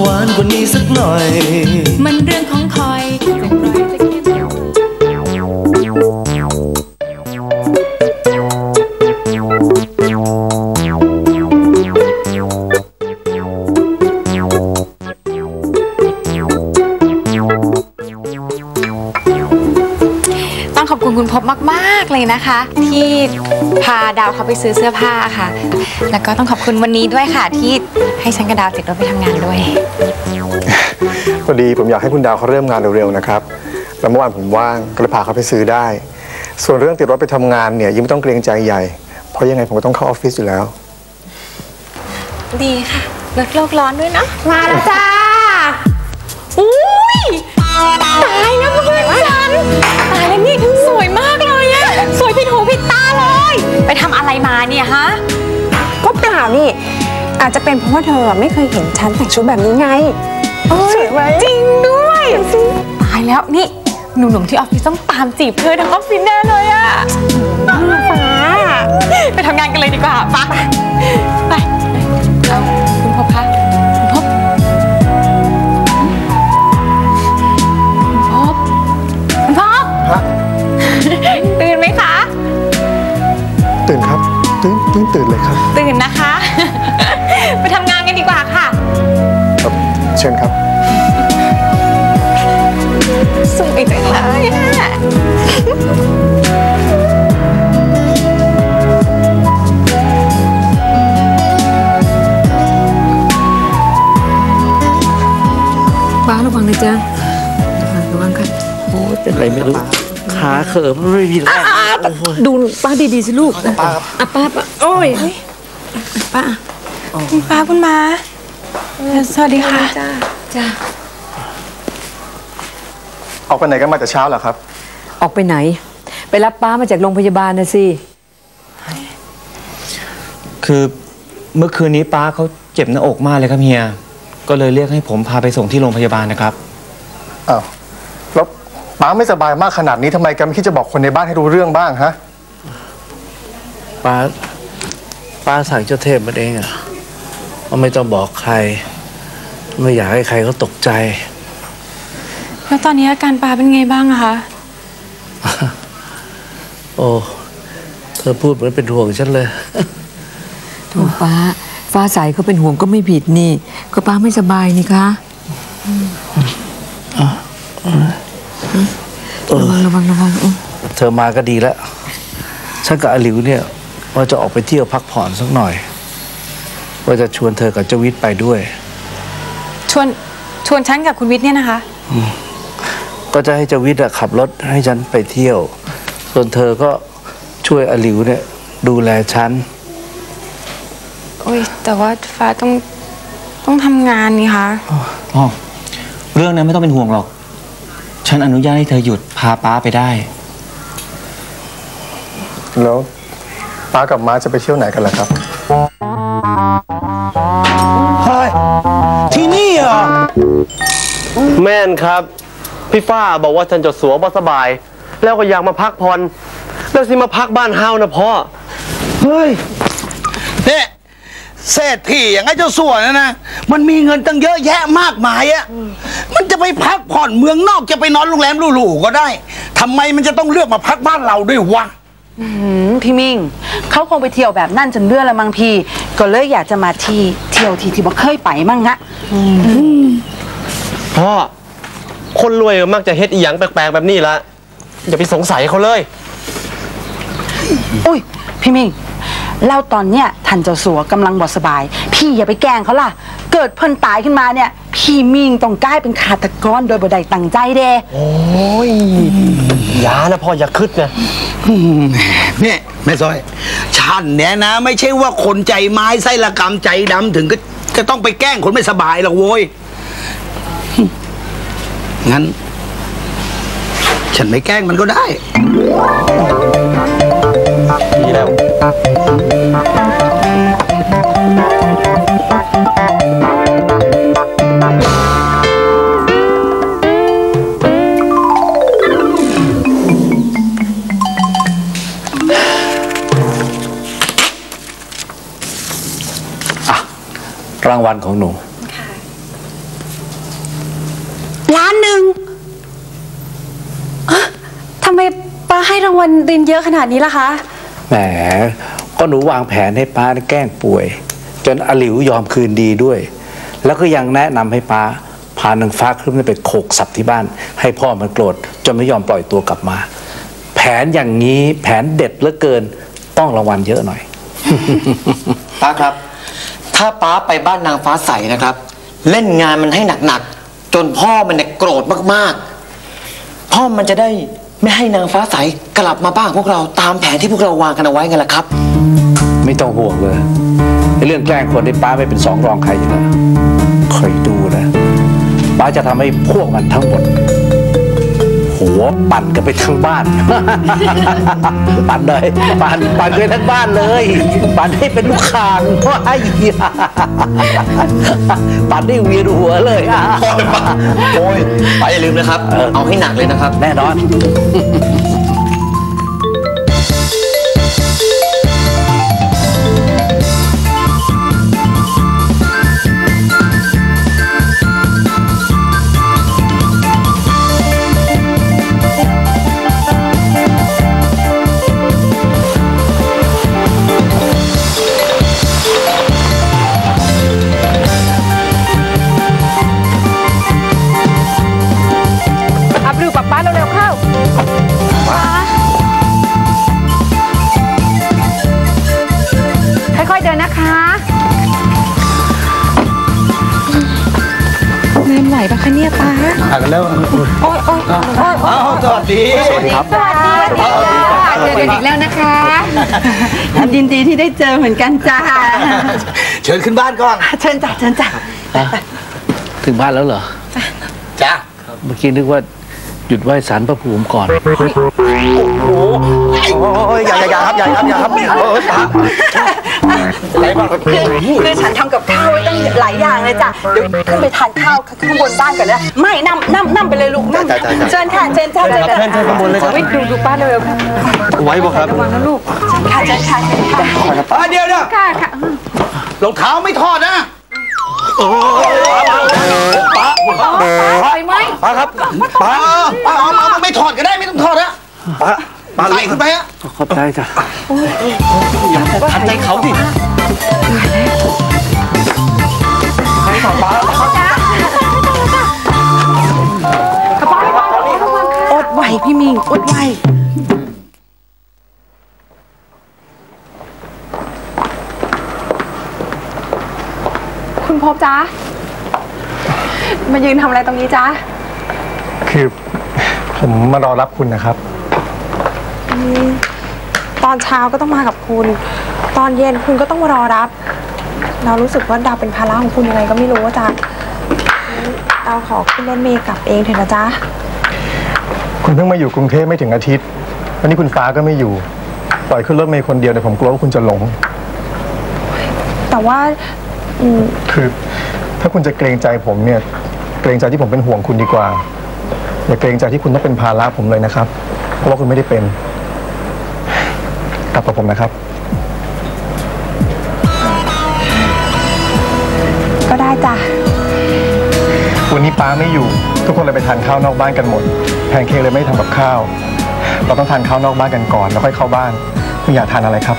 หวานกว่านี้สักหน่อย มันเรื่องของ นะคะ ที่พาดาวเขาไปซื้อเสื้อผ้าค่ะ แล้วก็ต้องขอบคุณวันนี้ด้วยค่ะ ที่ให้ฉันกับดาวติดรถไปทำงานด้วย พอดีผมอยากให้คุณดาวเขาเริ่มงานเร็วๆนะครับแล้วเมื่อวานผมว่างก็เลยพาเขาไปซื้อได้ ส่วนเรื่องติดรถไปทำงานเนี่ยยิ่งไม่ต้องเกรงใจใหญ่ เพราะยังไงผมก็ต้องเข้าออฟฟิศอยู่แล้ว ดีค่ะลดโลกร้อนด้วยเนาะมาแล้วจ้า อุ้ยตายแล้วเพื่อนฉันตายแล้วนี่สวยมากเลยอะ สวยผิดหูผิดตาเลย ไปทำอะไรมาเนี่ยฮะ ก็เปล่านี่ อาจจะเป็นเพราะว่าเธอไม่เคยเห็นฉันแต่งชุดแบบนี้ไงสวยไหมจริงด้วยตายแล้วนี่หนุ่มๆที่ออฟฟิศต้องตามจีบเธอทั้งออฟฟิศแน่เลยอะฟ้าไปทำงานกันเลยดีกว่าไปะไป จ๊ะระวังค่ะโอ้เป็นไรไม่รู้ขาเขิมไม่มีแรงโอ้ยดูป้าดีๆสิลูกป้าอะป้าป้าโอ้ยป้าคุณฟ้าคุณมาสวัสดีค่ะจ้าจ้าออกไปไหนกันมาแต่เช้าเหรอครับ ออกไปไหน ไปรับป้ามาจากโรงพยาบาลนะสิคือเมื่อคืนนี้ป้าเขาเจ็บหน้าอกมากเลยครับเฮีย ก็เลยเรียกให้ผมพาไปส่งที่โรงพยาบาลนะครับ อ้าวแล้วป้าไม่สบายมากขนาดนี้ทำไมแกไม่คิดจะบอกคนในบ้านให้รู้เรื่องบ้างฮะ ป้าป้าสั่งเจ้าเทพมันเองอะว่าไม่ต้องบอกใคร ไม่อยากให้ใครเขาตกใจ แล้วตอนนี้อาการปาเป็นไงบ้างอะคะ โอ้เธอพูดเหมือนเป็นห่วงฉันเลย โถป้า ฟ้าใสเขาเป็นห่วงก็ไม่ผิดนี่ ก็ป้าไม่สบายนี่คะ ระวังระวังระวังอืมเธอมาก็ดีแล้วฉันกับอาหลิวเนี่ยว่าจะออกไปเที่ยวพักผ่อนสักหน่อย ว่าจะชวนเธอกับเจ้าวิทย์ไปด้วย ชวนชวนฉันกับคุณวิทย์เนี่ยนะคะก็จะให้เจ้าวิทย์อะขับรถให้ฉันไปเที่ยว ส่วนเธอก็ช่วยอาหลิวเนี่ยดูแลฉันโอ้ยแต่ว่าฟ้าต้องต้องทำงานนี่คะอ๋อเรื่องนั้นไม่ต้องเป็นห่วงหรอก ฉันอนุญาตให้เธอหยุดพาป้าไปได้ แล้วป้ากับม้าจะไปเที่ยวไหนกันล่ะครับ เฮ้ย ที่นี่เหรอ แม่นครับ พี่ฟ้าบอกว่าฉันจะสัวบ่สบาย แล้วก็อยากมาพักผ่อน แล้วสิมาพักบ้านเฮานะพ่อ เฮ้ยเนี่ย เศรษฐีอย่างไอ้เจ้าสัวนะนะมันมีเงินตั้งเยอะแยะมากมายอะมันจะไปพักผ่อนเมืองนอกจะไปนอนโรงแรมหรูๆก็ได้ทำไมมันจะต้องเลือกมาพักบ้านเราด้วยวะ อืมพี่มิ่ง เขาคงไปเที่ยวแบบนั่นจนเบื่อแล้วมั้งพี่ ก็เลยอยากจะมาที่เที่ยวที่ที่บ่เคยไปมั่งฮะพ่อ คนรวยก็มักจะเฮ็ดอีหยังแปลกๆแบบนี้ละอย่าไปสงสัยเขาเลย อุ้ยพี่มิ่ง แล้วตอนเนี้ยท่านเจ้าสัวกำลังบ่สบาย พี่อย่าไปแกล้งเขาล่ะ เกิดเพิ่นตายขึ้นมาเนี่ย พี่มิ่งต้องกลายเป็นฆาตกรโดยบ่ได้ตั้งใจเด้ โอ้ยอย่านะพ่ออย่าคิดนะอืมเนี่ยแม่ซอยฉันเนี่ยนะ ไม่ใช่ว่าคนใจไม้ไส้ละกรรมใจดำถึงก็จะต้องไปแกล้งคนไม่สบายหรอกโว้ย งั้น ฉันไม่แกล้งมันก็ได้ ดีแล้ว รางวัลของหนู ล้านหนึ่งทำไมป้าให้รางวัลดินเยอะขนาดนี้ล่ะคะ แหมก็หนูวางแผนให้ป้าแกล้งป่วย จนอหลิวยอมคืนดีด้วย แล้วก็ยังแนะนำให้ป้าพานางฟ้าขึ้นไปโขกสับที่บ้าน ให้พ่อมันโกรธจนไม่ยอมปล่อยตัวกลับมา แผนอย่างนี้แผนเด็ดเหลือเกินต้องรางวัลเยอะหน่อยป้าครับ ถ้าป้าไปบ้านนางฟ้าใสนะครับ เล่นงานมันให้หนักๆจนพ่อมันเนี่ยโกรธมากๆ พ่อมันจะได้ ไม่ให้นางฟ้าใสกลับมาบ้านพวกเราตามแผนที่พวกเราวางกันเอาไว้ไงล่ะครับ ไม่ต้องห่วงเลยไอ้เรื่องแกล้งคนที่ป้าไม่เป็นสองรองใครอยู่แล้วคอยดูนะป้าจะทำให้พวกมันทั้งหมด หัวปั่นกันไปทั้งบ้าน ปั่นเลยปั่นปั่นกันทั้งบ้านเลย ปั่นให้เป็นลูกคางว้ายปั่นให้เวียนหัวเลยอะโอ้ยป้าอย่าลืมนะครับ เอาให้หนักเลยนะครับ แน่นอน ดีสวัสดีครับเจอกันอีกแล้วนะคะยินดีที่ได้เจอเหมือนกันจ้าเชิญขึ้นบ้านก่อนเชิญจ้ะเชิญจ้ะถึงบ้านแล้วเหรอจ้าเมื่อกี้นึกว่าหยุดไหว้สารพระภูมิก่อน โอ้ยอย่าอย่าอย่าครับอย่าครับอย่าครับ โอ้ยป้าอคือฉันทำกับข้าวไว้ตั้งหลายอย่างเลยจ้ะ เดี๋ยวขึ้นไปทานข้าวข้างบนบ้านก่อนนะ ไม่นั่งนั่งนั่งไปเลยลูกนั่งจ้ะจ้ะจ้ะ เชิญค่ะเชิญค่ะเชิญค่ะเชิญเชิญข้างบนเลยครับวิดูดูป้าเร็วๆค่ะไว้บ่ครับระวังนะลูกค่ะเชิญค่ะเชิญค่ะอะเดี๋ยวเดี๋ยวค่ะค่ะรองเท้าไม่ทอดนะไปไหมป้าครับป้าป้าเอาเอาไม่ถอดก็ได้ไม่ต้องถอดนะป้า ป้าใส่ขึ้นไปฮะขอบใจจ้ะทันใจเขาดิอดไหวพี่มิงอดไหวคุณพบจ้ามายืนทำอะไรตรงนี้จ้าคือผมมารอรับคุณนะครับ ตอนเช้าก็ต้องมากับคุณ ตอนเย็นคุณก็ต้องมารอรับ เรารู้สึกว่าดาวเป็นภาระของคุณยังไงก็ไม่รู้ว่าจ้าดาวขอขึ้นรถเมย์กลับเองเถอะนะจ๊ะ คุณเพิ่งมาอยู่กรุงเทพไม่ถึงอาทิตย์ วันนี้คุณฟ้าก็ไม่อยู่ ปล่อยขึ้นรถเมล์คนเดียวเนี่ยผมกลัวว่าคุณจะหลง แต่ว่าอืมคือ ถ้าคุณจะเกรงใจผมเนี่ย เกรงใจที่ผมเป็นห่วงคุณดีกว่า อย่าเกรงใจที่คุณต้องเป็นภาระผมเลยนะครับ เพราะว่าคุณไม่ได้เป็น กลับกับผมนะครับ ก็ได้จ้ะ วันนี้ป้าไม่อยู่ ทุกคนเลยไปทานข้าวนอกบ้านกันหมด แพนเค้กเลยไม่ได้ทำกับข้าว เราต้องทานข้าวนอกบ้านกันก่อน แล้วค่อยเข้าบ้าน คุณอยากทานอะไรครับ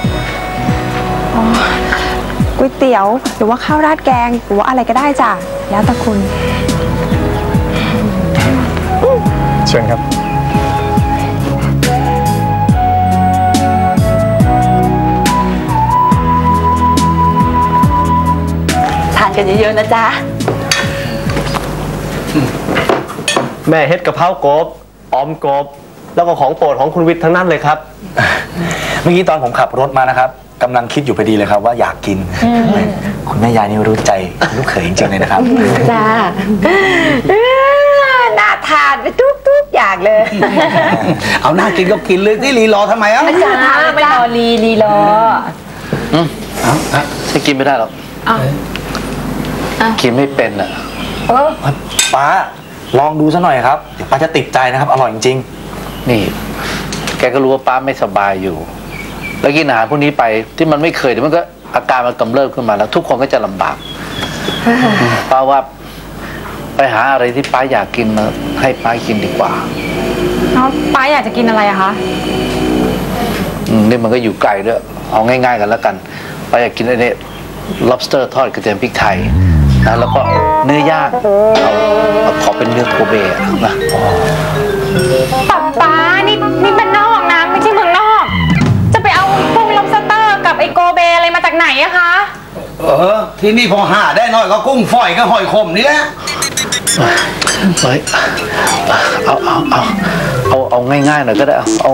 ก๋วยเตี๋ยว หรือว่าข้าวราดแกง หรือว่าอะไรก็ได้จ้ะ แล้วแต่คุณ เชิญครับ กันเยอะๆนะจ๊ะ แม่เฮ็ดกะเพรากบออมกบ แล้วก็ของโปรดของคุณวิทย์ทั้งนั้นเลยครับ เมื่อกี้ตอนผมขับรถมานะครับกำลังคิดอยู่พอดีเลยครับว่าอยากกิน คุณแม่ยายนี่รู้ใจลูกเขยจริงๆเลยนะครับ จ้าน่าทานไปทุกๆอย่างเลย เอาหน้ากินก็กินเลยที่รีรอทำไมอะจ้าไม่รอลีลีรอฉันกินไม่ได้หรอก กินไม่เป็นอะป้าลองดูซะหน่อยครับเดี๋ยวป้าจะติดใจนะครับ อร่อยจริงนี่ แกก็รู้ว่าป้าไม่สบายอยู่ แล้วกินอาหารพวกนี้ไปที่มันไม่เคยเดี๋ยวมันก็อาการมันกำเริบขึ้นมาแล้ว ทุกคนก็จะลำบากป้าว่าไปหาอะไรที่ป้าอยากกินมาให้ป้ากินดีกว่าแล้วป้าอยากจะกินอะไรอะคะอืมนี่มันก็อยู่ไกลด้วยเอาง่าย ๆ กันแล้วกันป้าอยากกินไอ้นี่ lobster ทอดกระเทียมพริกไทย นะแล้วก็เนื้อย่างเอาเอาขอเป็นเนื้อโกเบะนะป๊าป๊านี่นี่เป็นนอกนะไม่ใช่เมืองนอก จะไปเอากุ้งลอบสเตอร์กับไอโกเบอะไรมาจากไหนอะคะเออที่นี่พอหาได้น้อยก็กุ้งฝอยก็หอยขมนี่แหละเฮ้ยเอาเอาเอาเอาเอาง่ายๆหน่อยก็ได้เอาเอา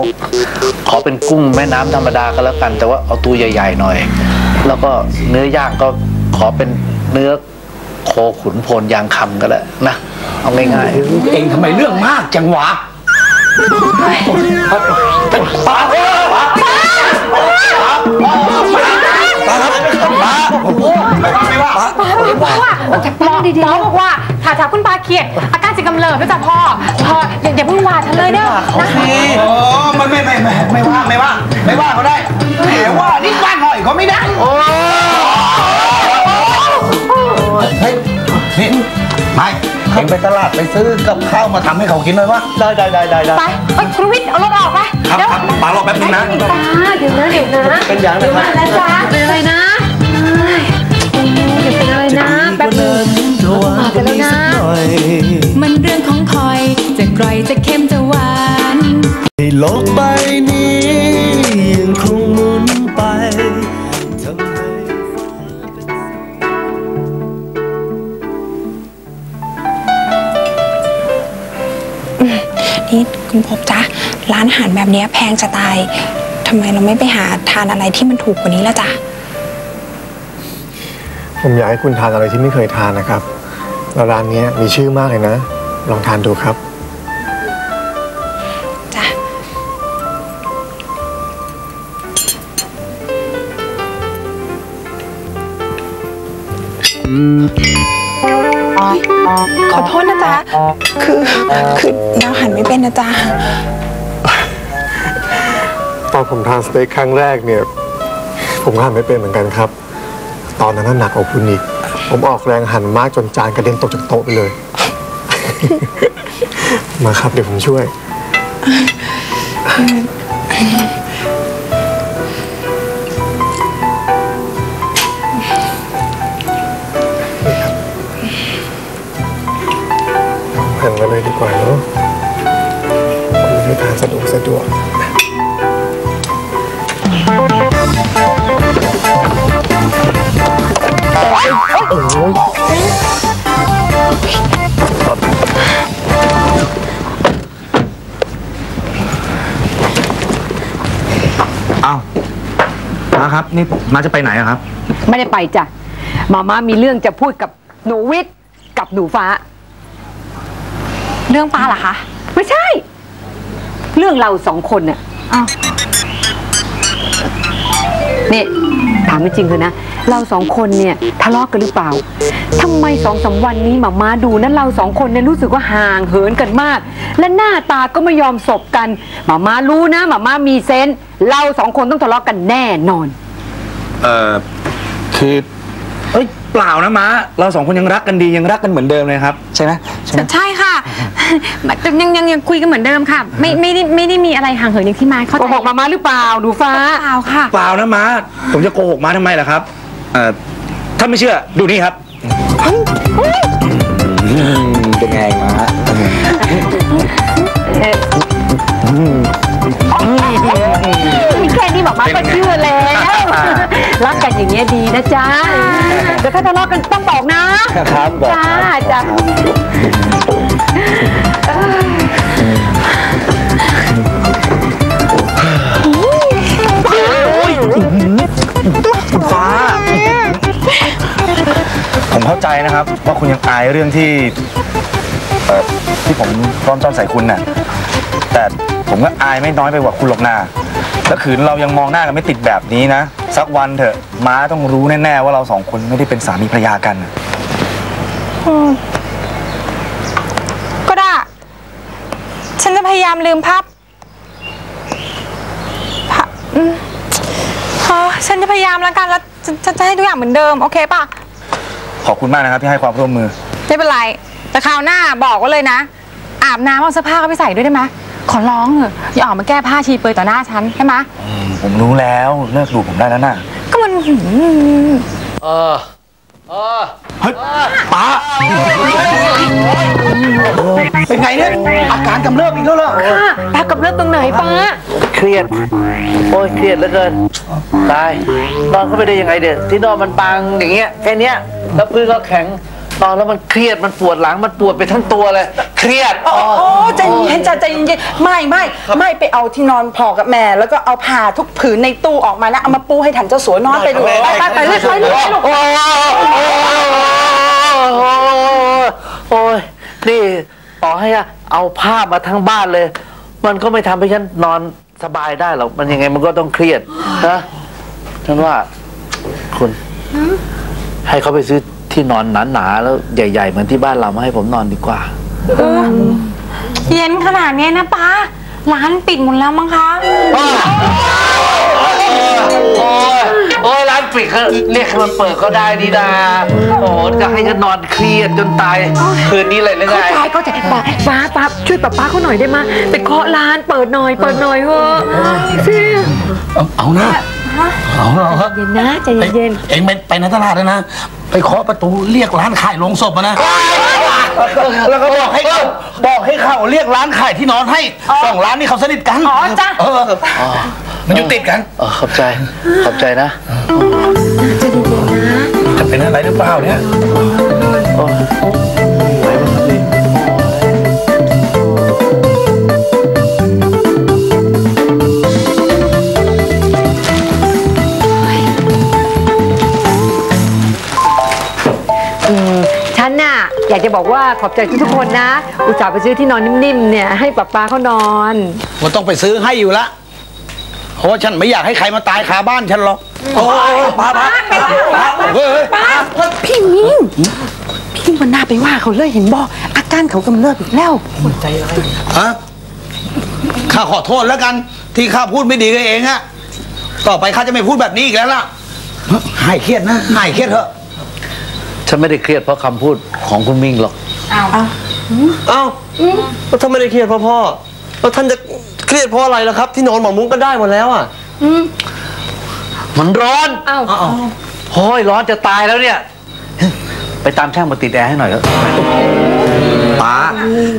ขอเป็นกุ้งแม่น้ำธรรมดาก็แล้วกัน แต่ว่าเอาตัวใหญ่ๆหน่อย แล้วก็เนื้อย่างก็ขอเป็นเนื้อ โคขุนพลยางคำก็ได้นะเอาง่ายๆเองทำไมเรื่องมากจังวะว่าหมอหมอบอกว่าถ้าถ้าคุณปาเครียดอาการจะกำเริบนะจ๊ะพ่อพ่ออย่าอย่าเพิ่งว่าฉันเลยเด้อนะโอ้ไม่ไม่ไม่ไม่ไม่ว่าไม่ว่า ไม่ว่าเขาได้แต่ว่านี่ว่าหน่อยเขาไม่ได้ โอ้เฮ้ยนี่ไม่เองไปตลาดไปซื้อกับข้าวมาทำให้เขากินหน่อยวะได้ได้ได้ได้ได้ไปเอ้ยคุณวิทย์เอารถออกไปครับเดี๋ยวครับปารอแป๊บนึงนะจ้าเดี๋ยวนะเดี๋ยวนะเป็นอย่างนะเดี๋ยวครับนะจ๊ะเป็นอะไรนะเอ้ยเดี๋ยวเป็นอะไรนะแป๊บนึงมากันแล้วนะมันเรื่องของคอยจะกร่อยจะเค็มจะหวานให้โลกใบนี้ คุณพบจ๊ะร้านอาหารแบบเนี้ยแพงจะตายทำไมเราไม่ไปหาทานอะไรที่มันถูกกว่านี้ละจ๊ะผมอยากให้คุณทานอะไรที่ไม่เคยทานนะครับแล้วร้านเนี้ยมีชื่อมากเลยนะลองทานดูครับจ้ะขอโทษนะจ๊ะคือคือดาวหันไม่เป็นนะจ๊ะ ผมทานสเต็กครั้งแรกเนี่ย ผมก็หั่นไม่เป็นเหมือนกันครับ ตอนนั้นน่ะหนักกว่าคุณอีก ผมออกแรงหั่นมากจนจานกระเด็นตกจากโต๊ะไปเลย มาครับเดี๋ยวผมช่วย หั่นมาเลยดีกว่าเนาะคุณได้ทานสะดวกสะดวก อ้าวมาครับ นี่มาจะไปไหนอะครับ ไม่ได้ไปจ้ะมาม่ามีเรื่องจะพูดกับหนูวิทย์กับหนูฟ้า เรื่องปลาเหรอคะ ไม่ใช่ เรื่องเราสองคนน่ะอ้าวนี่ถามจริงๆเลยนะ เราสองคนเนี่ย ทะเลาะกันหรือเปล่าทำไมสองสามวันนี้หมามาดูนั้นเราสองคนเนี่ยรู้สึกว่าห่างเหินกันมาก และหน้าตาก็ไม่ยอมสบกันหมามารู้นะหมามามีเซนส์เราสองคนต้องทะเลาะกันแน่นอน เอ่อคือเอ้ยเปล่านะม้าเราสองคนยังรักกันดียังรักกันเหมือนเดิมเลยครับใช่ไหมใช่ไหมใช่ค่ะยังยังยังคุยกันเหมือนเดิมค่ะ ไม่ไม่ได้ไม่ได้มีอะไรห่างเหินอย่างที่มาเข้าใจโกหกมามาหรือเปล่าหนูฟ้าเปล่าค่ะเปล่านะม้าผมจะโกหกม้าทำไมล่ะครับเอ่อ ถ้าไม่เชื่อดูนี่ครับอืมเป็นไงม้ามีแค่นี้บอกมาก็เชื่อแล้วรักกันอย่างเงี้ยดีนะจ๊ะแต่ถ้าทะเลาะกันต้องบอกนะครับบอกจ้าครับจ้าฟ้า ผมเข้าใจนะครับ ว่าคุณยังอายเรื่องที่เอที่ผมร้อมจ้อนใส่คุณน่ะ แต่ผมก็อายไม่น้อยไปกว่าคุณหรอกนาแล้วขืนเรายังมองหน้ากันไม่ติดแบบนี้นะ สักวันเถอะ ม้าต้องรู้แน่ๆว่าเราสองคนไม่ได้เป็นสามีภรรยากันก็ได้ ฉันจะพยายามลืมภาพภาพอืมเอฉันจะพยายามแล้วกันแล้วฉันจะให้ทุกอย่างเหมือนเดิม โอเคป่ะ ขอบคุณมากนะครับที่ให้ความร่วมมือ ไม่เป็นไรฉแต่คราวหน้าบอกไว่าเลยนะ อาบน้ำเอาเสื้อผ้าเขาไปใส่ด้วยได้ไหมขอร้องเถอะอย่าออกมาแก้ผ้าชีเปลือยต่อหน้าฉันใช่ไหมผมรู้แล้วเลิกดูผมได้แล้วน่ะ ก็มันหืม เออ เออ เฮ้ยป้าเป็นไงเนี่ยอาการกำเริบอีกแล้วเหรอป้ากับเลือดตรงไหนป้า เครียด โอ้ยเครียดเหลือเกิน ตาย นอนเข้าไปได้ยังไงเด็กที่นอนมันบางอย่างเงี้ยแค่เนี้ยแล้วพื้นก็แข็ง นอนแล้วมันเครียดมันปวดหลังมันปวดไปทั้งตัวเลย เครียด โอ้โอ้ใจเย็นจ้ะใจเย็นๆไม่ไม่ไม่ไปเอาที่นอนพอกับแม่ แล้วก็เอาผ้าทุกผืนในตู้ออกมานะเอามาปูให้ทันเจ้าสัวนอนไปดูไปไปไปเลยไปเลยลูกโอ้ยโอ้ยนี่ต่อให้เอาผ้ามาทั้งบ้านเลย มันก็ไม่ทำให้ฉันนอนสบายได้หรอกมันยังไงมันก็ต้องเครียดนะฉันว่าคุณให้เขาไปซื้อ ที่นอนหนาๆแล้วใหญ่ ๆ เหมือนที่บ้านเรามาให้ผมนอนดีกว่า เย็นขนาดเนี้ยนะป้าร้านปิดหมดแล้วมั้งคะโอ้ยโอ้ยร้านปิดก็เรียกให้มันเปิดก็ได้ดีดาโอ้จะให้ฉันนอนเครียดจนตายคืนนี้เลยหรือไงเข้าใจเข้าใจป้าป้าป้าช่วยป้าป้าเขาหน่อยได้ไหมยไปเคาะร้านเปิดหน่อย เปิดหน่อยเถอะสิเอานะเอาเหรอเย็นนะใจเย็นเอ็งไปไปในตลาดเลยนะ ไปเคาะประตูเรียกร้านขายโลงศพมานะ แล้วก็บอกให้เขาบอกให้เขาเรียกร้านขายที่นอนให้สองร้านนี่เขาสนิทกันอ๋อจ้าเออมันอยู่ติดกันเออขอบใจขอบใจนะจะเป็นอะไรหรือเปล่าเนี่ย อยากจะบอกว่าขอบใจทุกๆคนนะ อุตส่าห์ไปซื้อที่นอนนิ่มๆเนี่ยให้ป้าป้าเขานอน มันต้องไปซื้อให้อยู่ละเพราะว่าฉันไม่อยากให้ใครมาตายคาบ้านฉันหรอกโอ้ยป้าป้าเฮ้ยป้าพี่มิ่งพี่วันหน้าไปว่าเขาเลยเห็นบอกอาการเขากำเริบอีกแล้วฮะข้าขอโทษแล้วกัน ที่ข้าพูดไม่ดีกับเองอะต่อไปข้าจะไม่พูดแบบนี้อีกแล้วล่ะหายเครียดนะหายเครียดเถอะ ฉันไม่ได้เครียดเพราะคำพูดของคุณมิ่งหรอกเอ้าแล้วถ้าไม่ได้เครียดเพราะพ่อ แล้วท่านจะเครียดเพราะอะไรล่ะครับ ที่นอนหมอนมุ้งก็ได้หมดแล้วอะ มันร้อนเอ้าโอ้ยร้อนจะตายแล้วเนี่ย ไปตามช่างมาติดแอร์ให้หน่อยเถอะป้า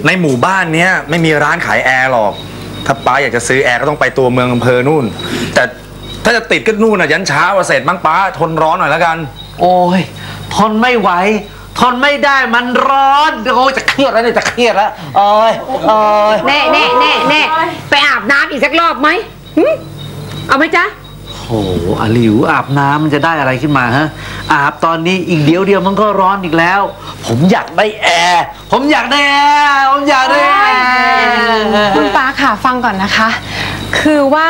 ในหมู่บ้านเนี้ยไม่มีร้านขายแอร์หรอก ถ้าป้าอยากจะซื้อแอร์ก็ต้องไปตัวเมืองอำเภอนู่น แต่ถ้าจะติดก็นู่นน่ะยันเช้าอะเสร็จบ้างป้าทนร้อนหน่อยแล้วกัน โอ้ยทนไม่ไหว ทนไม่ได้มันร้อนโอ้ยจะเครียดแล้วเนี่ยจะเครียดแล้วโอ้ยโอ้ยแน่แน่แน่แน่ไปอาบน้ำอีกสักรอบไหมหึเอาไหมจ๊ะ โอ้โหอาหลิวอาบน้ำมันจะได้อะไรขึ้นมาฮะ อาบตอนนี้อีกเดียวเดียวมันก็ร้อนอีกแล้ว ผมอยากได้แอร์ผมอยากได้แอร์ผมอยากได้แอร์คุณป้าค่ะฟังก่อนนะคะ คือว่า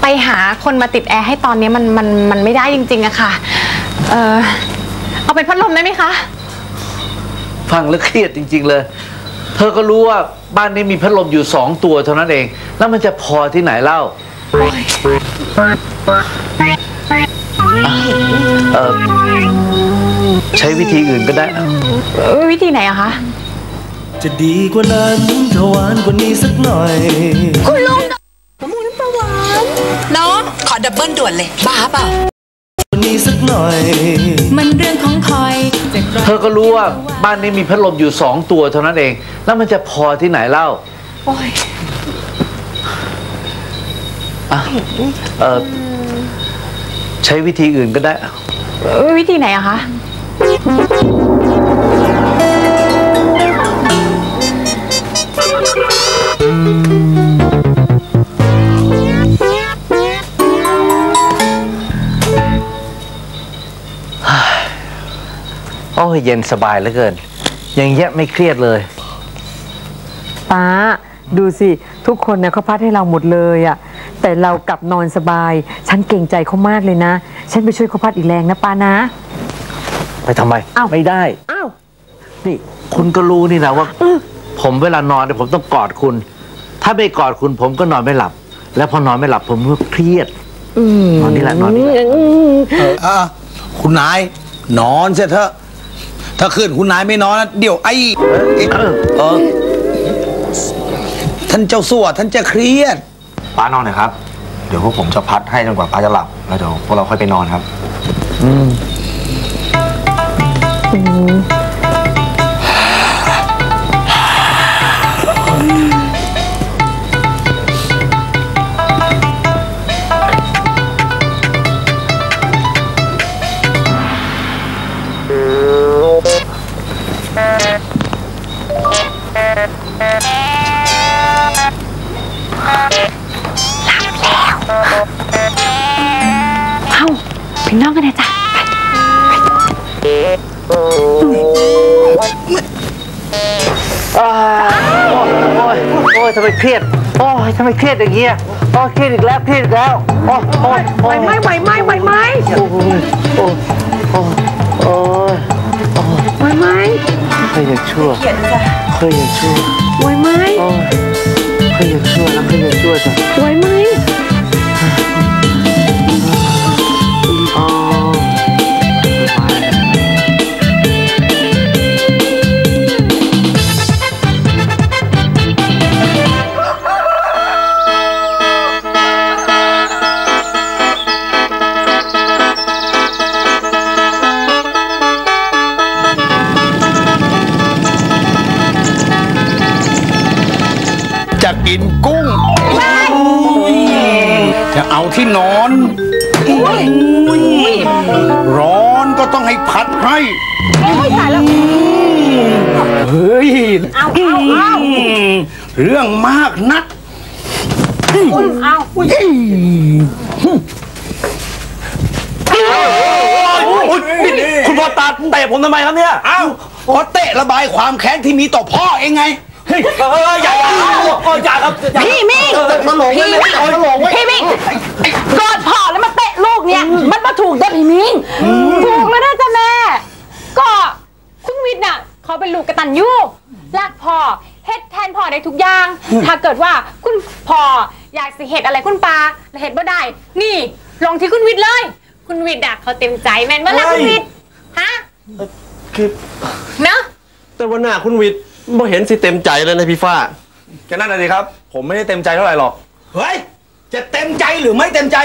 ไปหาคนมาติดแอร์ให้ตอนนี้มันมันมันไม่ได้จริงๆอะค่ะ เออเอาเป็นพัดลมได้ไหมคะ ฟังแล้วเครียดจริง ๆ เลย เธอก็รู้ว่าบ้านนี้มีพัดลมอยู่สองตัวเท่านั้นเอง แล้วมันจะพอที่ไหนเล่าอะเออใช้วิธีอื่นก็ได้เอ้ยวิธีไหนอะคะ จะดีกว่านั้นถ้าหวานกว่านี้สักหน่อย คุณลุงหมุนประหวาน น้อง ขอดับเบิลด่วนเลย บ้าเปล่ากว่านี้สัก หน่อย มันเรื่องของคอยจะกรเธอก็รู้ว่าบ้านนี้มีพัดลมอยู่สองตัวเท่านั้นเอง แล้วมันจะพอที่ไหนเล่าโอ้ยอะเออใช้วิธีอื่นก็ได้เอ้ยวิธีไหนอะคะ โอ้ยเย็นสบายเหลือเกิน ยังแยะไม่เครียดเลย ป้า ดูสิ ทุกคนเนี่ยเขาพัดให้เราหมดเลยอะ่ะ แต่เรากลับนอนสบาย ฉันเก่งใจเขามากเลยนะ ฉันไปช่วยเขาพัดอีกแรงนะป้านะ ไปทำไม อ้าว ไม่ได้ อ้าว นี่คุณก็รู้นี่นะว่า ผมเวลานอนเนี่ยผมต้องกอดคุณ ถ้าไม่กอดคุณผมก็นอนไม่หลับ แล้วพอนอนไม่หลับผมก็เครียดนอนนี่แหละนอนนี่แหละเอออะคุณนาย นอนเสียเถอะ ถ้าคืนคุณนายไม่นอนนะเดี๋ยวไอ้เออท่านเจ้าสัวท่านจะเครียดป้านอนหน่อยครับ เดี๋ยวพวกผมจะพัดให้จนกว่าป้าจะหลับ แล้วเดี๋ยวพวกเราค่อยไปนอนครับเอ้ ทำไมเครียดอย่างเงี้ยโอ้ยเครียดอีกแล้วเครียดอีกแล้วโอ้ยโอ้ยโอ้ยไหวไหมไหวไหมไหวไหมโอ้ยโอ้ยโอ้ยโอ้ยไหวไหมเคยอยากชั่วเคยอยากชั่วไหวไหมโอ้ยเคยอยากชั่วนะเคยอยากชั่วจ้ะไหวไหม พัดให้เฮ้ย เอาเอาเอาเรื่องมากนักเอาคุณพ่อตาเตะผมทำไมครับเนี่ย เอ้าขอเตะระบายความแค้นที่มีต่อพ่อเองไงเฮ้ยเอออย่าอย่าอย่าครับอย่าพี่มิ่งตลกพี่เลยมิ่งตลกเว้ยพี่มิ่งกอดพ่อแล้วมาเตะลูกเนี่ย มันมาถูกได้อพี่มิ่ง ถูกแล้วนะจ๊ะแม่ ก็คุณวิทย์น่ะ เขาเป็นลูกกระตันยูรักพ่อเฮ็ดแทนพ่อได้ทุกอย่าง ถ้าเกิดว่าคุณพ่ออยากสิเฮ็ดอะไรคุณปาแล้วเฮ็ดบ่ได้ นี่ลองที่คุณวิทย์เลย คุณวิทย์อะเขาเต็มใจแม่นบ่ล่ะคุณวิทย์ฮะคือเนอะแต่วันหน้าคุณวิทย์บ่เห็นสิเต็มใจเลยนะพี่ฟ้าแค่นั้นเลยครับ ผมไม่ได้เต็มใจเท่าไหร่หรอกเฮ้ยจะเต็มใจหรือไม่เต็มใจ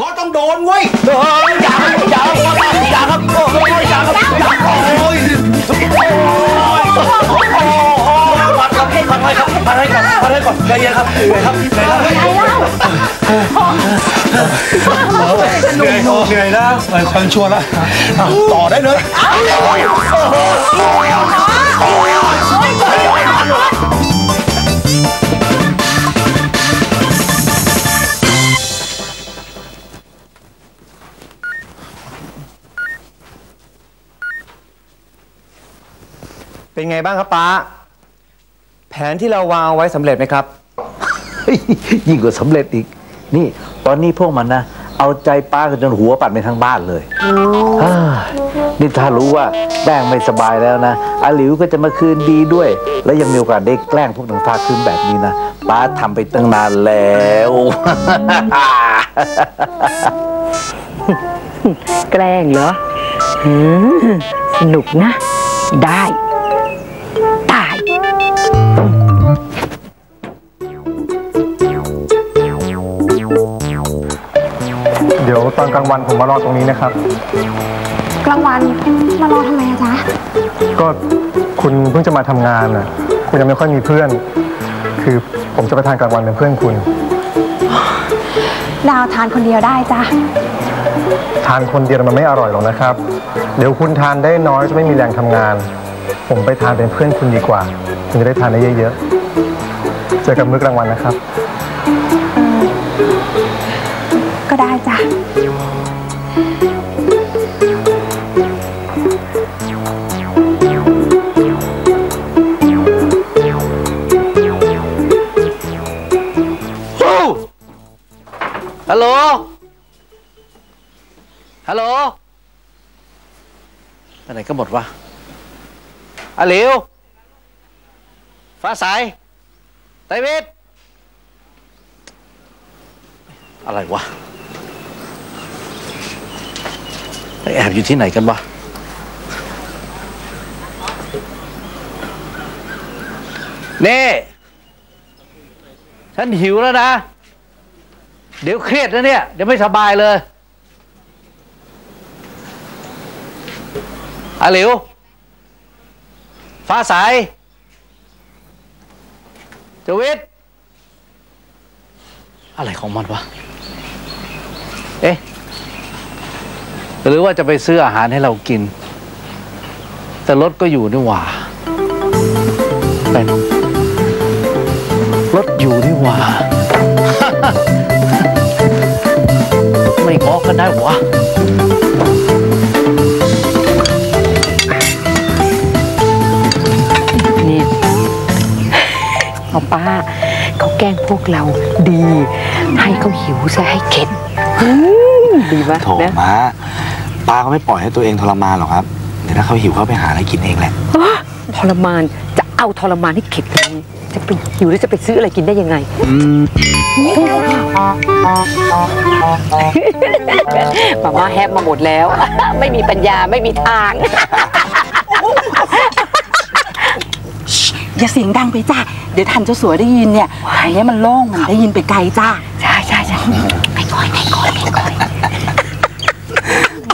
ก็ต้องโดนเว้ยเฮ้ยอย่าอย่าอย่าครับโอ้ยอย่าครับอย่าโอ้ย พัดครับพัดให้ครับพัดให้ก่อนพัดให้ก่อนใจเย็นครับเหนื่อยครับเหนื่อยแล้วเหนื่อยแล้วเหนื่อยแล้วเอยความชัวร์แล้วต่อได้เลย เป็นไงบ้างครับป้า แผนที่เราวางเอาไว้สำเร็จไหมครับ ยิ่งกว่าสำเร็จอีก นี่ ตอนนี้พวกมันนะ เอาใจป้ากันจนหัวปัดไปทั้งบ้านเลยเฮ้ยนี่ถ้ารู้ว่าแป้งไม่สบายแล้วนะอาหลิวก็จะมาคืนดีด้วย แล้วยังมีโอกาสได้แกล้งพวกนางฟ้าคืนแบบนี้นะป้าทำไปตั้งนานแล้ว แกล้งเหรอหืมสนุกนะ ได้ เดี๋ยวตอนกลางวันผมมารอตรงนี้นะครับ กลางวันมารอทำไมอะจ๊ะ ก็คุณเพิ่งจะมาทำงานน่ะ คุณยังไม่ค่อยมีเพื่อน คือผมจะไปทานกลางวันเป็นเพื่อนคุณ ดาวทานคนเดียวได้จ้ะ ทานคนเดียวมันไม่อร่อยหรอกนะครับ เดี๋ยวคุณทานได้น้อยจะไม่มีแรงทำงาน ผมไปทานเป็นเพื่อนคุณดีกว่า คุณจะได้ทานได้เยอะๆ เจอกันมื้อกลางวันนะครับก็ กันหมดวะอาหลิว ฟ้าสายไตรมิตอะไรวะไอแอบอยู่ที่ไหนกันวะเน่ฉันหิวแล้วนะ เดี๋ยวเครียดนะเนี่ย เดี๋ยวไม่สบายเลย อาหลิว ฟ้าใสจวิทอะไรของมันวะ เอ๊ะ หรือว่าจะไปซื้ออาหารให้เรากิน แต่รถก็อยู่นี่หว่าเป็นรถอยู่นี่หว่า ไม่ง้อกันได้วะ เอาป้าเขาแกล้งพวกเราดี ให้เขาหิวซะให้เข็ดอืมดีปะโถนะม้าป้าเขาไม่ปล่อยให้ตัวเองทรมานหรอกครับเดี๋ยวถ้าเขาหิวเขาไปหาอะไรกินเองแหละอ๊ะทรมานจะเอาทรมานให้เข็ดเลยจะไปหิวแล้วจะไปซื้ออะไรกินได้ยังไงมาม่าแฮปมาหมดแล้ว ไม่มีปัญญาไม่มีทาง อย่าเสียงดังไปจ้าเดี๋ยวทันเจ้าสัวได้ยินเนี่ยทางเนี้ยมันโล่งมันได้ยินไปไกลจ้าใช่ใช่ใช่ไปก่อนไปก่อนไปก่อน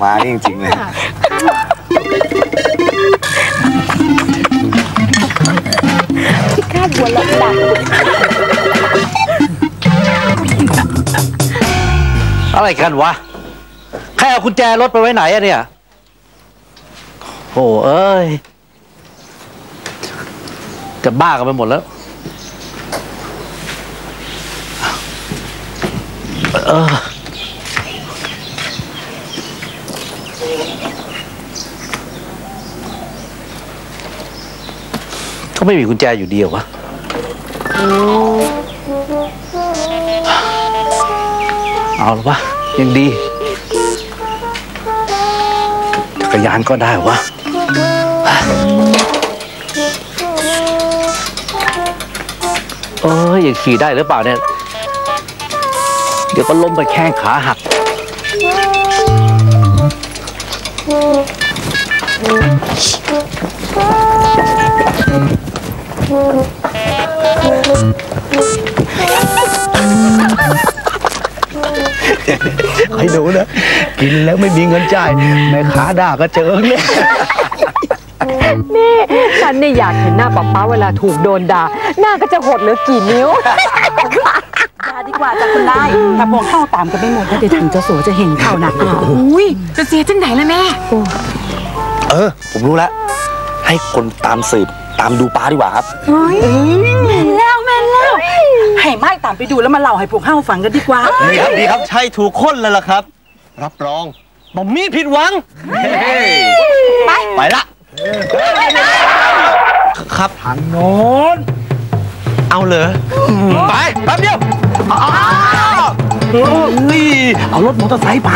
ม้านี่จริงๆเลยคาดหัวหลับดักอะไรกันวะ ใครเอากุญแจรถไปไว้ไหนอะเนี่ย โอ้เอ้ย จะบ้ากันไปหมดแล้วเออก็ไม่มีกุญแจอยู่เดีเหรอวะเอาละวะยังดี จักรยานก็ได้วะ ออยังขี่ได้หรือเปล่าเนี่ย เดี๋ยวก็ล้มไปแข้งขาหัก ให้ดูนะ กินแล้วไม่มีเงินจ่ายแม่ค้าด่าก็เจอเนี่ย นี่ฉันเนี่ยอยากเห็นหน้าป๊าป๊าเวลาถูกโดนด่า หน้าก็จะหดเหลือกี่นิ้วอย่าดีกว่าจ้ะคุณนายถ้าพวกเข้าตามกันไม่หมดแล้วเดี๋ยวทันเจ้าสัวจะเห็นเข้านะอุ้ยจะเสียจังไหนล่ะแม่ เออ ผมรู้แล้ว ให้คนตามสืบตามดูป้าดีกว่าครับแม่นแล้วแม่นแล้วให้ไม้ตามไปดูแล้วมาเล่าให้พวกเข้าฟังกันดีกว่าดีครับดีครับใช่ถูกคนเลยล่ะครับ รับรองบ่มีผิดหวังไปไปละ ครับทางโน้น เอาเลยไปแป๊บเดียวอ้าวเฮ้ยเอารถมอเตอร์ไซค์ไป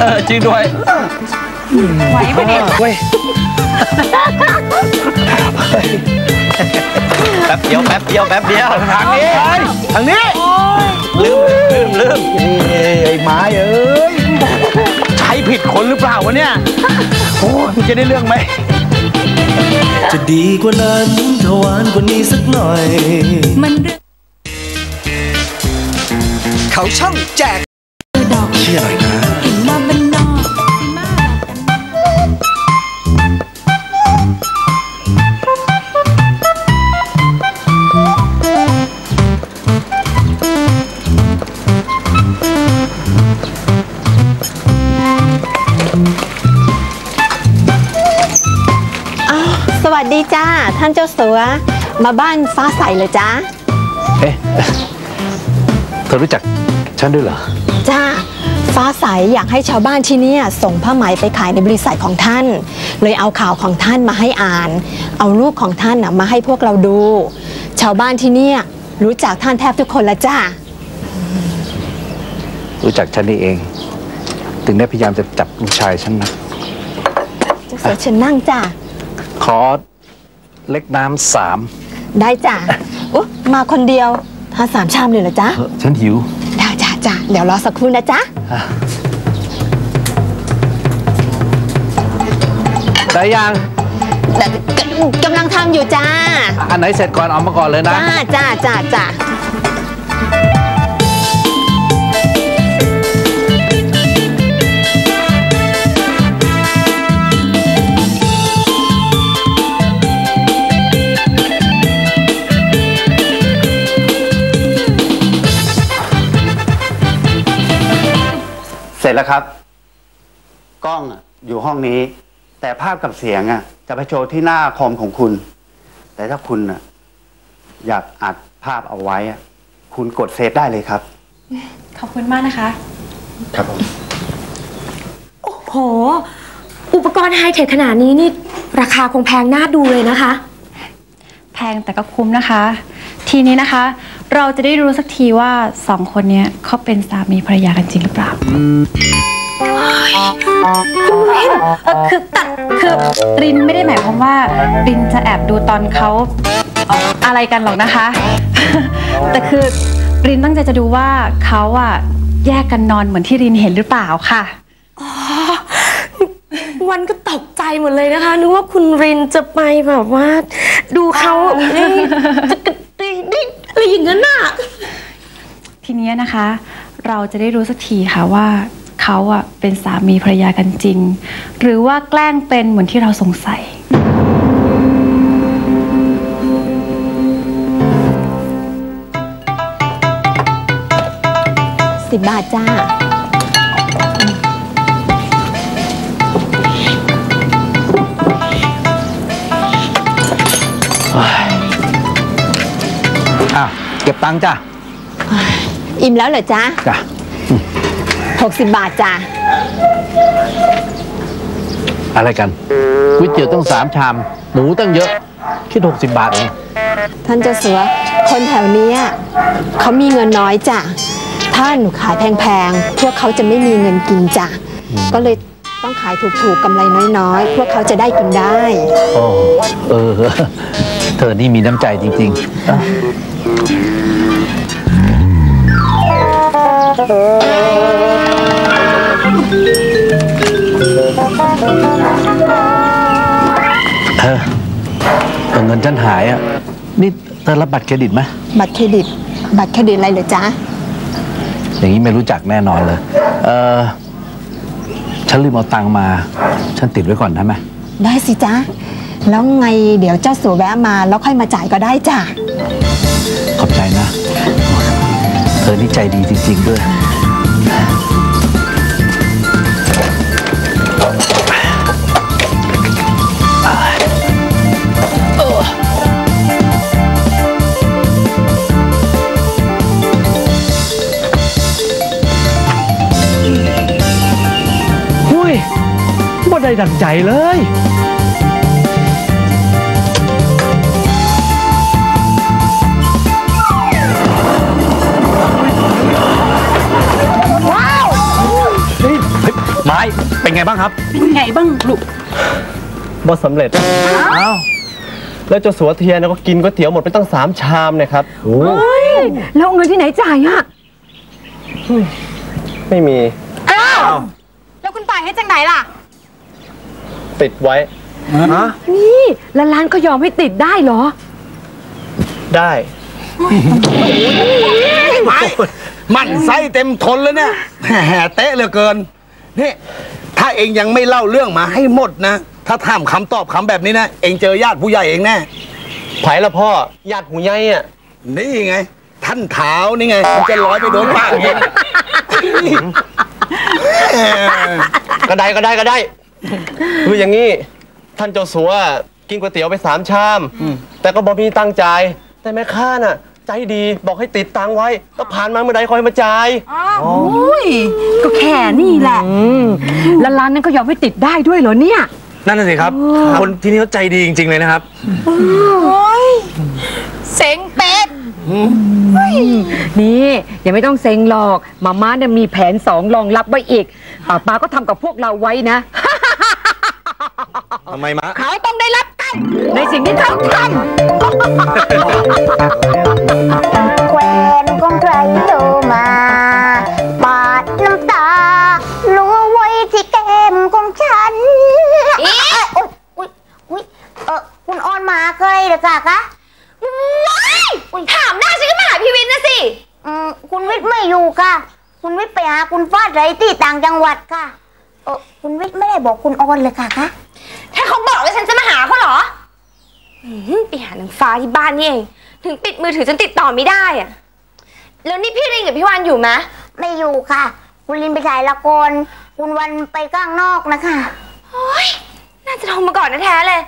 เออจริงด้วย ไหวปะเนี่ยเว้ยแป๊บเดียวแป๊บเดียวแป๊บเดียวทางนี้ทางนี้ลืมลืมลืมไอ้ไม้เอ้ยใช้ ผิดคนหรือเปล่าวะเนี่ย โอ้ยมึงจะได้เรื่องไหม จะดีกว่านั้นถ้าหวานกว่านี้สักหน่อย มันเรื่อง เขาช่องแจก เจ้าสัว มาบ้านฟ้าใสเลยจ้าเอ๊ะเธอรู้จักฉันด้วยเหรอ จ้า ฟ้าใสอยากให้ชาวบ้านที่เนี่ยส่งผ้าไหมไปขายในบริษัทของท่าน เลยเอาข่าวของท่านมาให้อ่าน เอารูปของท่านน่ะมาให้พวกเราดู ชาวบ้านที่เนี่ยรู้จักท่านแทบทุกคนแล้วจ้า รู้จักฉันนี่เอง ถึงได้พยายามจะจับลูกชายฉันนะเจ้าสัวเชิญนั่งจ้าขอ เล็กน้ำสามได้จ้าอุ๊ยมาคนเดียวทานสามชามเลยเหรอจ๊ะเออฉันหิว ได้จ้าจ้าเดี๋ยวรอสักครู่นะจ๊ะ ได้ยังได้กำลังทำอยู่จ้า อันไหนเสร็จก่อนเอามาก่อนเลยนะ จ้าจ้าจ้าจ้า แล้วครับ กล้องอะอยู่ห้องนี้ แต่ภาพกับเสียงอะ จะไปโชว์ที่หน้าคอมของคุณ แต่ถ้าคุณอะอยากอัดภาพเอาไว้อะคุณกดเซฟได้เลยครับ ขอบคุณมากนะคะ ครับผมโหอุปกรณ์ไฮเทคขนาดนี้นี่ ราคาคงแพงน่าดูเลยนะคะแพงแต่ก็คุ้มนะคะ ทีนี้นะคะ เราจะได้รู้สักทีว่าสองคนเนี้ยเขาเป็นสามีภรรยากันจริงหรือเปล่าคุณรินเอ่อคือตัดคือรินไม่ได้หมายความว่ารินจะแอบดูตอนเขาเอ่ออะไรกันหรอกนะคะ แต่คือรินตั้งใจจะดูว่าเขาอะแยกกันนอนเหมือนที่รินเห็นหรือเปล่าค่ะ วันก็ตกใจหมดเลยนะคะนึกว่าคุณรินจะไปแบบว่า ดูเขาเอ้ยจะกระดิดิอะไรอย่างนั้นน่ะทีเนี้ยนะคะ เราจะได้รู้สักทีค่ะว่าเขาอะเป็นสามีภรรยากันจริง หรือว่าแกล้งเป็นเหมือนที่เราสงสัย สิบบาทจ้า ก็บตังค์จ้ะอิ่มแล้วเหรอจ๊ะจ้ะหกสิบบาทจ้าอะไรกันก๋วยเตี๋ยวต้องสามชาม หมูตั้งเยอะ คิด60บาทเองท่านเจ้าสัวคนแถวเนี้ยเขามีเงินน้อยจ้ะถ้าหนูขายแพงๆพวกเขาจะไม่มีเงินกินจ้ะก็เลยต้องขายถูกๆกำไรน้อยๆ พวกเขาจะได้กินได้โอ้เออ เธอนี่มีน้ำใจจริง ๆ เธอเออเงินฉันหายอะ นี่เธอรับบัตรเครดิตไหมบัตรเครดิต บัตรเครดิตอะไรเหรอจ๊ะ อย่างนี้ไม่รู้จักแน่นอนเลย เออฉันลืมเอาตังค์มา ฉันติดไว้ก่อนได้ไหมได้สิจ๊ะ แล้วไงเดี๋ยวเจ้าสัวแวะมาแล้วค่อยมาจ่ายก็ได้จ้ะ ขอบใจนะ เธอนี่ใจดีจริง ๆ ด้วย ได้ดังใจเลยว้าวไม้เป็นไงบ้างครับ เป็นไงบ้างลูกบ่สำเร็จ อ้าว แล้วเจ้าสัวเทียนก็กินก๋วยเตี๋ยวหมดไปตั้งสามชามเนะครับโอ้เฮ้ยแล้วเอาเงินที่ไหนจ่ายอะไม่มี อ้าว แล้วคุณป่ายให้จังไหนล่ะ ติดไว้นี่แล้วร้านก็ยอมให้ติดได้เหรอ ได้ ไม่มันไส้เต็มทนแล้วเนี่ยแหมเตะเหลือเกิน นี่ ถ้าเองยังไม่เล่าเรื่องมาให้หมดนะ ถ้าถามคำตอบคำแบบนี้นะ เองเจอญาติผู้ใหญ่เองแน่ไผ่ละพ่อ ญาติหูใหญ่อะ นี่ไง ท่านเท้านี่ไงมันจะร้อยไปโดนปากเองก็ได้ก็ได้ก็ได้ คืออย่างนี้ท่านเจ้าสัวกินก๋วยเตี๋ยวไปสามชาม แต่ก็บอมีตังค์จ่าย แต่แม่ค้าน่ะ ใจดีบอกให้ติดตังค์ไว้ก็ผ่านมาเมื่อใดคอยมาจ่ายโอ้ยก็แค่นี่แหละแล้วร้านนั้นก็ยอมให้ติดได้ด้วยเหรอเนี่ย นั่นน่ะสิครับ คนที่นี่เขาใจดีจริง ๆ เลยนะครับโอ้ยเซ็งเป็ดนี่ยังไม่ต้องเซ็งหรอกมาม่าเนี่ยมีแผนสองรองรับไว้อีก ป้าป้าก็ทำกับพวกเราไว้นะ ทำไมมะ เขาต้องได้รับกรรมในสิ่งที่เขาทำแควนของใครโทรมา ปาดน้ำตาลัวไว้ที่แก้มของฉันเอ้ยโอ๊ยอุ๊ยอุ๊ยเออคุณออยมาใครเหรอกะคะว้ายถามหน้าฉันก็มาหาพี่วิทย์นะสิ อืม คุณวิทย์ไม่อยู่ค่ะ คุณวิทย์ไปหาคุณฟ้าไรที่ต่างจังหวัดค่ะเออคุณวิทย์ไม่ได้บอกคุณออนเลยค่ะคะถ้าเขาบอกว่าฉันจะมาหาเขาเหรออืมไปหานางฟ้าที่บ้านนี่เอง ถึงปิดมือถือจนติดต่อไม่ได้อะแล้วนี่พี่ริงกับพี่วานอยู่ไหมไม่อยู่ค่ะ คุณลินไปถ่ายละครคุณวันไปข้างนอกนะคะโอ๊ยน่าจะโทรมาก่อนนะแท้เลย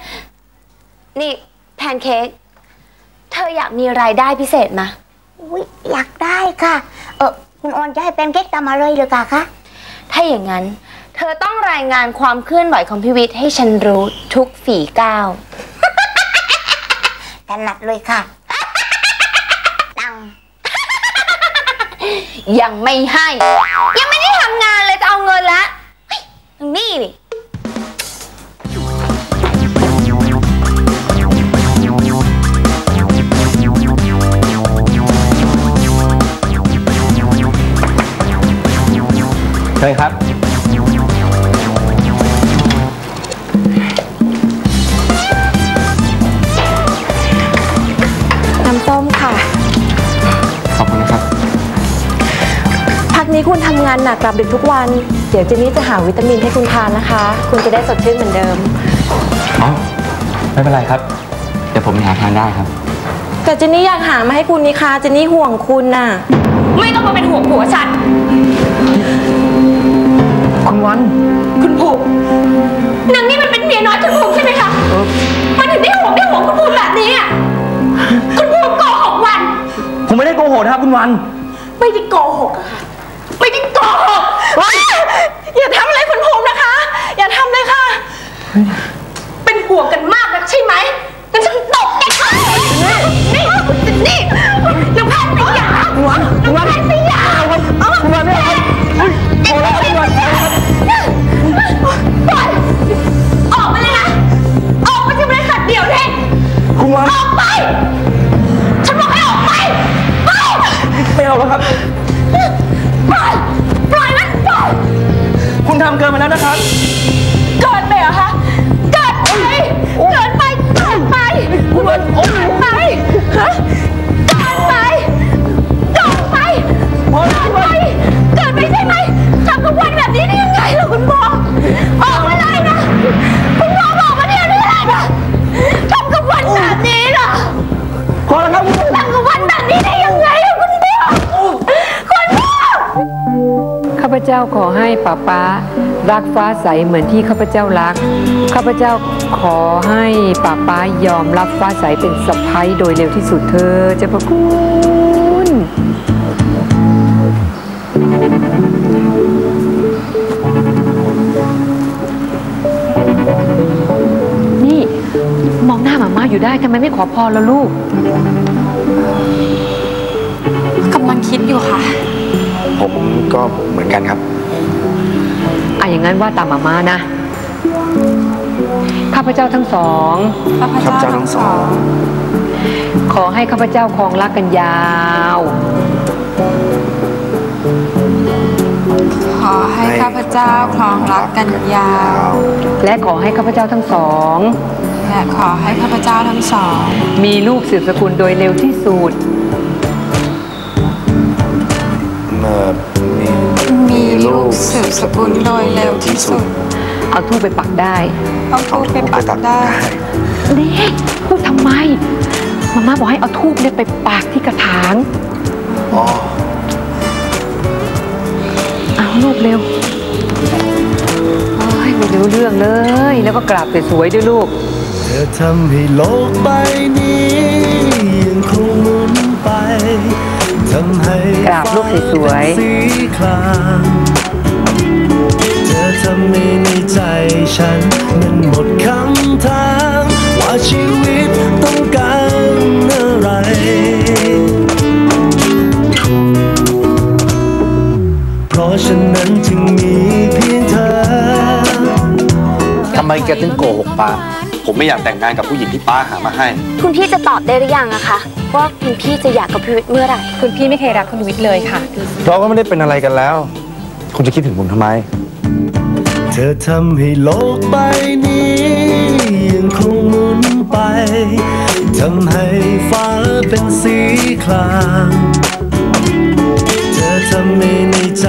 นี่แพนเค้กเธออยากมีรายได้พิเศษมะอุ้ยอยากได้ค่ะ เออ คุณออนจะให้เป็นเก๊กตามมาเลยเลยค่ะคะ ถ้าอย่างนั้น เธอต้องรายงานความเคลื่อนไหวของพิวิทย์ให้ฉันรู้ทุกฝีก้าวถนัดเลยค่ะตังยังไม่ให้ ยังไม่ได้ทำงานเลยจะเอาเงินละเฮ้ยตรงนี่นี่ เชิญครับน้ำส้มค่ะ ขอบคุณนะครับ พักนี้คุณทำงานหนักกลับดึกทุกวัน เดี๋ยวเจนนี่จะหาวิตามินให้คุณทานนะคะ คุณจะได้สดชื่นเหมือนเดิม อ๋อ ไม่เป็นไรครับ เดี๋ยวผมหาทานได้ครับ แต่เจนนี่อยากหามาให้คุณนี่คะเจนนี่ห่วงคุณน่ะ ไม่ต้องมาเป็นห่วงผัวฉันคุณ วัน คุณภูมินางนี่มันเป็นเมียน้อยคุณภูมิใช่ไหมคะมันถึงได้ห่วงได้ห่วงคุณภูมิแบบนี้อะคุณภูมิโกหกวัน ผมไม่ได้โกหกนะครับคุณวัน ไม่ได้โกหกอะค่ะไม่ได้โกหกอย่าทำอะไรคุณภูมินะคะ อย่าทำเลยค่ะ เป็นห่วงกันมากนะใช่ไหมงั้นฉันตบแกค่ะนี่นี่ คุณวันออกไป ฉันบอกให้ออกไป ไป ไม่เอาแล้วครับ ปล่อย ปล่อยมันปล่อย คุณทำเกินไปแล้วนะครับ เกินไปเหรอคะ เกินไป เกินไปเกินไป คุณมันเกิ เจ้าขอให้ป้าป๊ารักฟ้าใสเหมือนที่ข้าพเจ้ารัก ข้าพเจ้าขอให้ป้าป๊ายอมรับฟ้าใสเป็นสะพ้ยโดยเร็วที่สุดเธอเจะพระคุณนี่มองหน้าหมาม่าอยู่ได้ทำไมไม่ขอพรล้วลูกกำลังคิดอยู่ค่ะ ผมก็เหมือนกันครับอะอย่างนั้นว่าตามหมาม่านะ ข้าพเจ้าทั้งสอง ข้าพเจ้าทั้งสอง ขอให้ข้าพเจ้าครองรักกันยาว ขอให้ข้าพเจ้าครองรักกันยาว และขอให้ข้าพเจ้าทั้งสองและขอให้ข้าพเจ้าทั้งสอง มีลูกสืบสกุลโดยเร็วที่สุด สืบสกุลโดยเร็วที่สุด เอาทูบไปปักได้ เอาทูบไปปักได้นี่พูดทำไม มาม่าบอกให้เอาทูบเนี่ยไปปักที่กระถางอ๋อเอาลูกเร็วโอ้ยไม่รู้เรื่องเลย แล้วก็กราบสวยๆด้วยลูกเธอทำให้โลกใบนี้ยังคงหมุนไปทำให้ กราบลูกสวยๆฟ้าเป็นสีครามเธอทำให้ในใจฉันมันหมดคำถามว่าชีวิตต้องการอะไรเพราะฉะนั้นจึงมีเพียงเธอทำไมแกถึงโกหกป้าผมไม่อยากแต่งงานกับผู้หญิงที่ป้าหามาให้ คุณพี่จะตอบได้หรือยังอะคะ ว่าคุณพี่จะอยากกับพิวิทย์เมื่อไหร่ คุณพี่ไม่เคยรักคุณวิทย์เลยค่ะ เราก็ไม่ได้เป็นอะไรกันแล้ว คุณจะคิดถึงผมทำไม เธอทำให้โลกใบนี้ยังคงหมุนไปทำให้ฟ้าเป็นสีครามเธอทำให้ในใจ